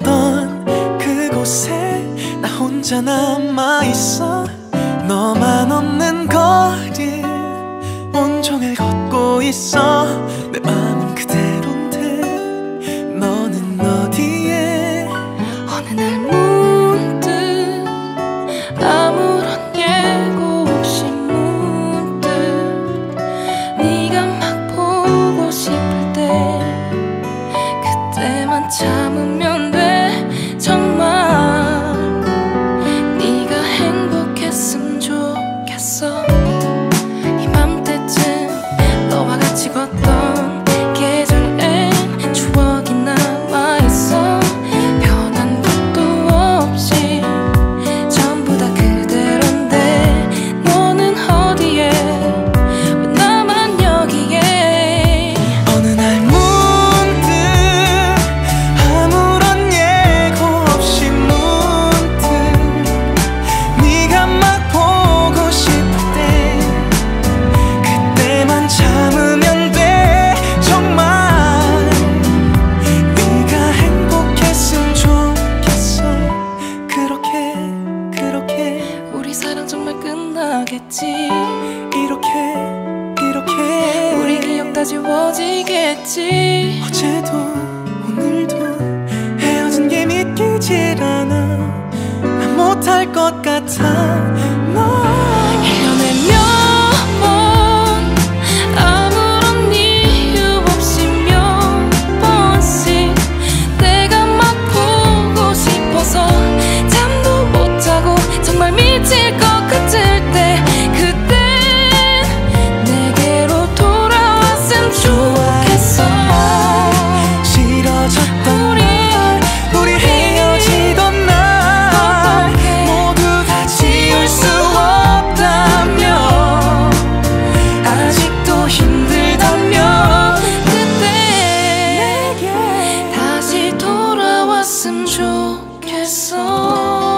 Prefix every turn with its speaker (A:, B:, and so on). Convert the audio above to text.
A: 있던 그곳에 나 혼자 남아 있어. 너만 없는 거리 온종일 걷고 있어.
B: 내맘 변하겠지.
A: 이렇게 이렇게.
B: 우리 기억 다 지워지겠지.
A: 어제도 오늘도 헤어진 게 믿기질 않아. 난 못할 것 같아.
B: que son.